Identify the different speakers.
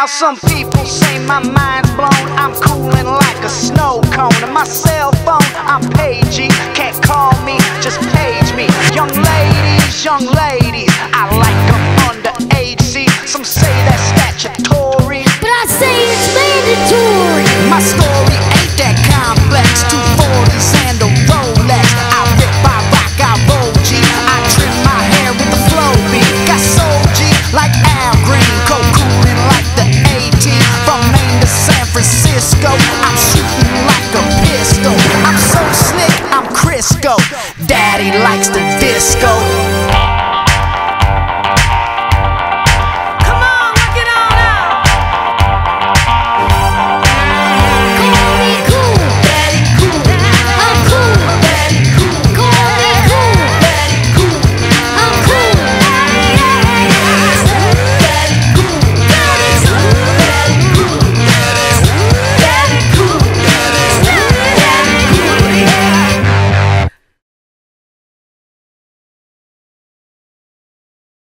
Speaker 1: Now some people say my mind's blown. I'm cooling like a snow cone. And my cell phone, I'm pagey. Can't call me, just pay sky.